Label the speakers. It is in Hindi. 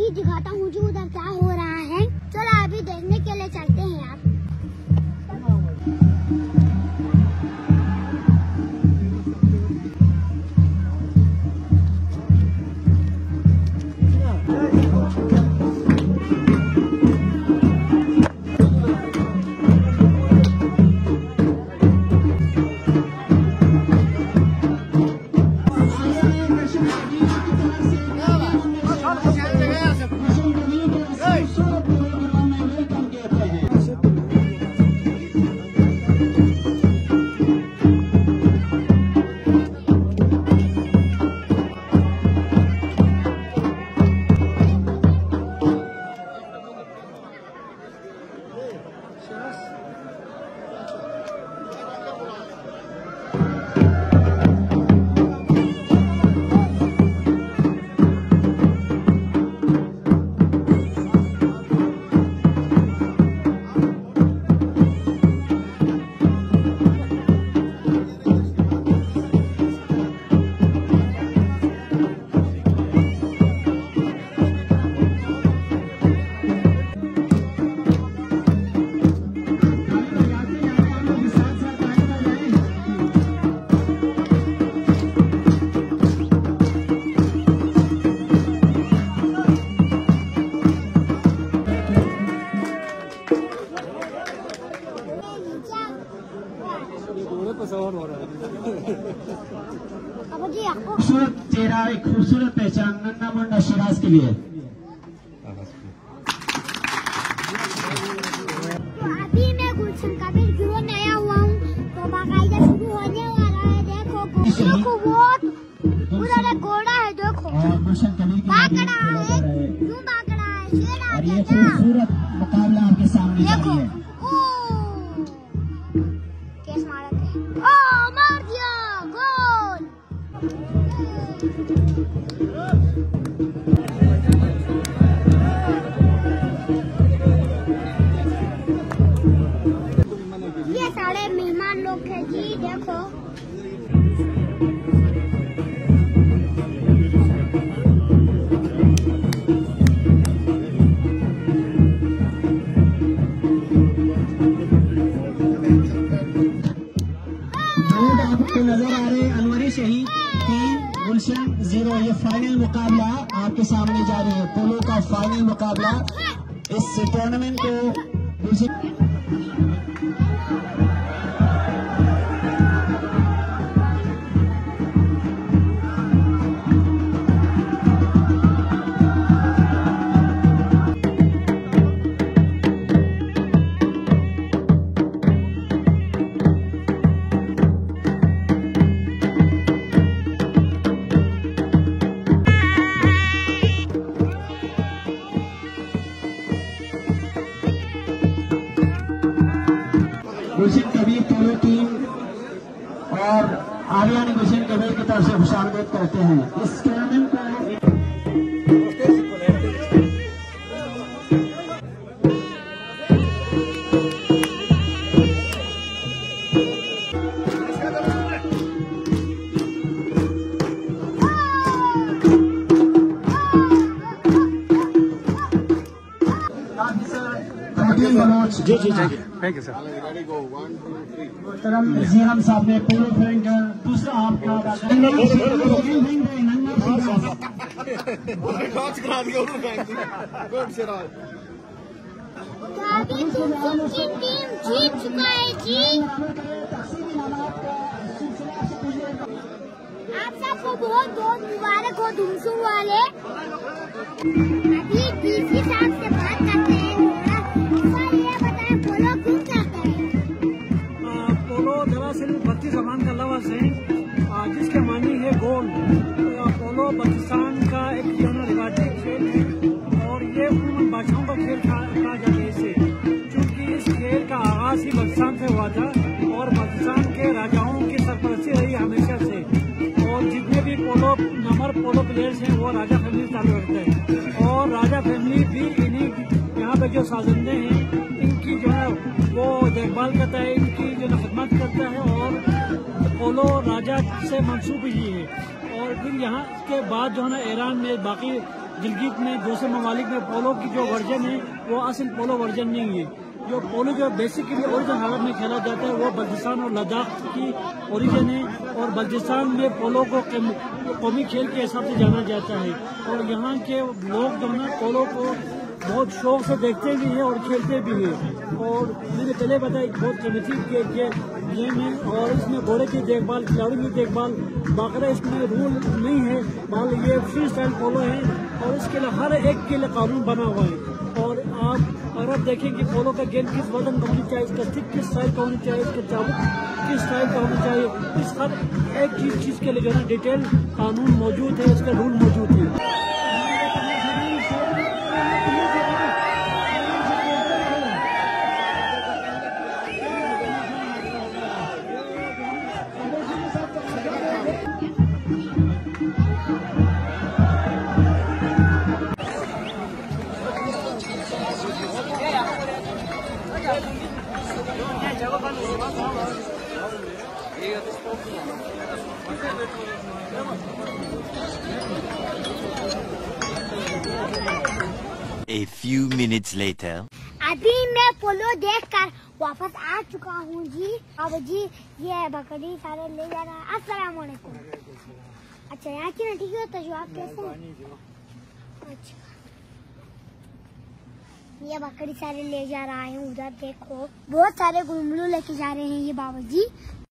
Speaker 1: हूँ जी हो रहा है
Speaker 2: खूबसूरत चेहरा एक खूबसूरत पहचान नन्ना मुन्ना शिराज के लिए।
Speaker 1: तो अभी मैं गुलशन कबीर गिरो नया हुआ हूँ। तो है देखो बहुत उधर एक घोड़ा है देखो।
Speaker 2: और गुलशन कबीर
Speaker 1: भाग रहा है क्यों भाग रहा है? शेर आ गया
Speaker 2: खूबसूरत मुकाबला आपके सामने
Speaker 1: देखो
Speaker 2: जारी है।
Speaker 1: लोग हैं जी देखो
Speaker 2: आपको नज़र आ रहे अनवरी शहीद तीन गुलशन ज़ीरो। ये फाइनल मुकाबला आपके सामने जारी है। पोलो का फाइनल मुकाबला इस टूर्नामेंट को हुसैन कबीर टेली टीम और आर्यन हुसैन कबीर की तरफ़ से खुशामदेद करते हैं। इस कैबिन को जी
Speaker 3: जी जी। Thank you sir two,
Speaker 2: Jeeram साहब ने फ्रेंड दूसरा आपका
Speaker 1: आप सबको बहुत बहुत मुबारक हो तुमसुम वाले। अभी डीसी साहब
Speaker 4: जो साजिंदे हैं इनकी जो है वो देखभाल करता है, इनकी जो है खदमत करता है और पोलो राजा से मनसूब ही है। और फिर यहाँ के बाद जो है ना, ईरान में बाकी गिलगित में दूसरे ममालिक में पोलो की जो वर्जन है, वो असल पोलो वर्जन नहीं है। जो पोलो जो बेसिकली ओरिजिन हालत में खेला जाता है, वो बल्तिस्तान और लद्दाख की ओरिजिन है। और बल्तिस्तान में पोलो को कौमी खेल के हिसाब से जाना जाता है। और यहाँ के लोग जो है ना पोलो को बहुत शौक से देखते भी हैं और खेलते भी हैं। और मैंने पहले बताया बहुत गे- गे- गेम है और इसमें घोड़े की देखभाल खिलाड़ियों की देखभाल बाकायदा इसमें रूल नहीं है। मान ये फ्री स्टाइल पोलो है और इसके लिए हर एक के लिए कानून बना हुआ है। और आप अगर आप देखें कि पोलो का गेंद किस वज़न का होनी चाहिए, इसका स्टिक किस स्टाइल का होनी चाहिए, इसका चाबुक किस स्टाइल का होना चाहिए, इस हर एक चीज़ चीज़ के लिए जो है डिटेल कानून मौजूद है, इसका रूल मौजूद है।
Speaker 5: A few minutes later.
Speaker 1: अभी मैं पोलो देख कर वापस आ चुका हूँ जी। अब जी, ये बकरी सारे ले जा रहा है। अस्सलाम अच्छा यहाँ की ना ठीक है तो जो आप कैसे? अच्छा। ये बकरी सारे ले जा रहा है, उधर देखो। बहुत सारे घुमलू लेके जा रहे हैं ये बाबा जी।